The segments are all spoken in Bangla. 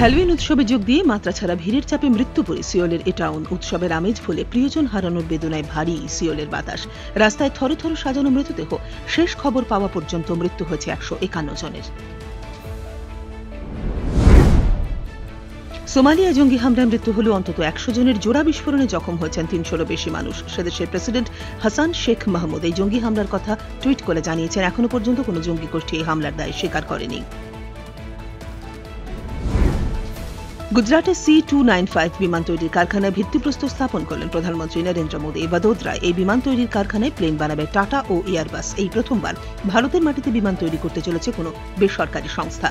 হ্যালোইন উৎসবে যোগ দিয়ে মাত্রা ছাড়া ভিড়ের চাপে মৃত্যু পড়ে সিওলের এটাউন উৎসবের আমেজ ভুলে প্রিয়জন হারানোর বেদনায় ভারী সিওলের বাতাস। রাস্তায় থরে থরে সাজানো মৃতদেহ। শেষ খবর পাওয়া পর্যন্ত মৃত্যু হয়েছে একশো একান্ন জনের। সোমালিয়া জঙ্গি হামলায় মৃত্যু হল অন্তত একশো জনের জোড়া বিস্ফোরণে জখম হয়েছেন তিনশোরও বেশি মানুষ। সেদেশের প্রেসিডেন্ট হাসান শেখ মাহমুদ এই জঙ্গি হামলার কথা টুইট করে জানিয়েছেন। এখনও পর্যন্ত কোনো জঙ্গি গোষ্ঠী এই হামলার দায় স্বীকার করেনি। গুজরাটের সি টু নাইন ফাইভ বিমান তৈরির কারখানায় ভিত্তিপ্রস্তর স্থাপন করলেন প্রধানমন্ত্রী নরেন্দ্র মোদী। বদোদরায় এই বিমান তৈরির কারখানায় প্লেন বানাবে টাটা ও এয়ারবাস। এই প্রথমবার ভারতের মাটিতে বিমান তৈরি করতে চলেছে কোনো বেসরকারি সংস্থা।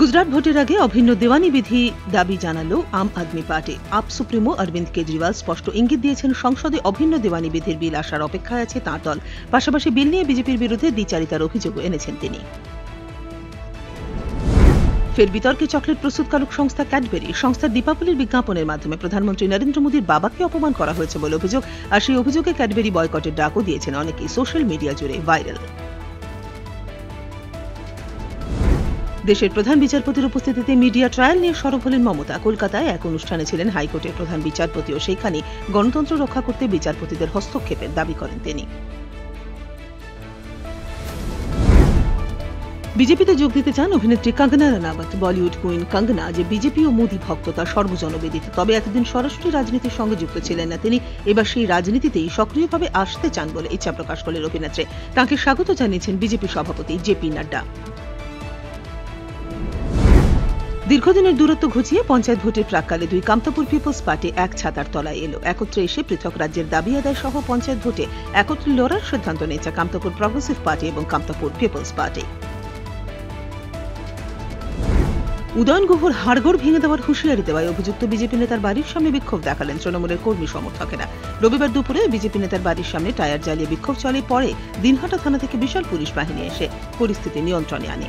গুজরাট ভোটের আগে অভিন্ন দেওয়ানি বিধি দাবি জানালো আম আদমি পার্টি। আপ সুপ্রিমো অরবিন্দ কেজরিওয়াল স্পষ্ট ইঙ্গিত দিয়েছেন, সংসদে অভিন্ন দেওয়ানি বিধির বিল আসার অপেক্ষায় আছে তাঁর দল। পাশাপাশি বিল নিয়ে বিজেপির বিরুদ্ধে দ্বিচারিতার অভিযোগও এনেছেন তিনি। ফের বিতর্কে চকলেট প্রস্তুতকারক সংস্থা ক্যাডবেরি সংস্থার দীপাবলির বিজ্ঞাপনের মাধ্যমে প্রধানমন্ত্রী নরেন্দ্র মোদীর বাবাকে অপমান করা হয়েছে বলে অভিযোগ, আর সেই অভিযোগে ক্যাডবেরি বয়কটের ডাকও দিয়েছেন অনেকেই সোশ্যাল মিডিয়া জুড়ে ভাইরাল দেশের প্রধান বিচারপতির উপস্থিতিতে মিডিয়া ট্রায়াল নিয়ে সরব হলেন মমতা। কলকাতায় এক অনুষ্ঠানে ছিলেন হাইকোর্টের প্রধান বিচারপতি ও সেইখানে গণতন্ত্র রক্ষা করতে বিচারপতিদের হস্তক্ষেপের দাবি করেন তিনি। বিজেপিতে যোগ দিতে চান অভিনেত্রী কঙ্গনা রানাওয়াত। বলিউড কুইন কঙ্গনা যে বিজেপি ও মোদী ভক্ত তা সর্বজনবেদিত। তবে এতদিন সরাসরি রাজনীতির সঙ্গে যুক্ত ছিলেন না তিনি। এবার সেই রাজনীতিতেই সক্রিয়ভাবে আসতে চান বলে ইচ্ছা প্রকাশ করলেন অভিনেত্রী। তাকে স্বাগত জানিয়েছেন বিজেপি সভাপতি জেপি নাড্ডা। দীর্ঘদিনের দূরত্ব ঘুচিয়ে পঞ্চায়েত ভোটের প্রাককালে দুই কামতাপুর পিপলস পার্টি এক ছাতার তলায় এলো। একত্রে এসে পৃথক রাজ্যের দাবি আদায় সহ পঞ্চায়েত ভোটে একত্রে লড়ার সিদ্ধান্ত নিয়েছে কামতাপুর প্রগ্রেসিভ পার্টি এবং কামতাপুর পিপলস পার্টি। উদয়ন গুহর হাড়গোড় ভেঙে দেওয়ার হুঁশিয়ারি দেওয়ায় অভিযুক্ত বিজেপি নেতার বাড়ির সামনে বিক্ষোভ দেখালেন তৃণমূলের কর্মী সমর্থকেরা। রবিবার দুপুরে বিজেপি নেতার বাড়ির সামনে টায়ার জ্বালিয়ে বিক্ষোভ চলে পরে দিনহাটা থানা থেকে বিশাল পুলিশ বাহিনী এসে পরিস্থিতি নিয়ন্ত্রণে আনে।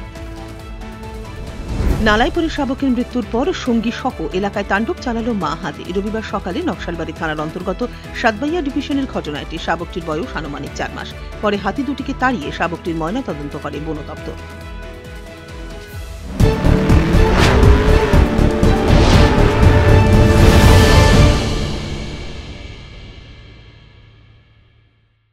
নালাইপুরের শাবকের মৃত্যুর পর সঙ্গী সহ এলাকায় তাণ্ডব চালালো মা হাতি। রবিবার সকালে নকশালবাড়ি থানার অন্তর্গত সাতবাইয়া ডিভিশনের ঘটনা শাবকটির বয়স আনুমানিক চার মাস। পরে হাতি দুটিকে তাড়িয়ে শাবকটির ময়না তদন্ত করে বন দপ্তর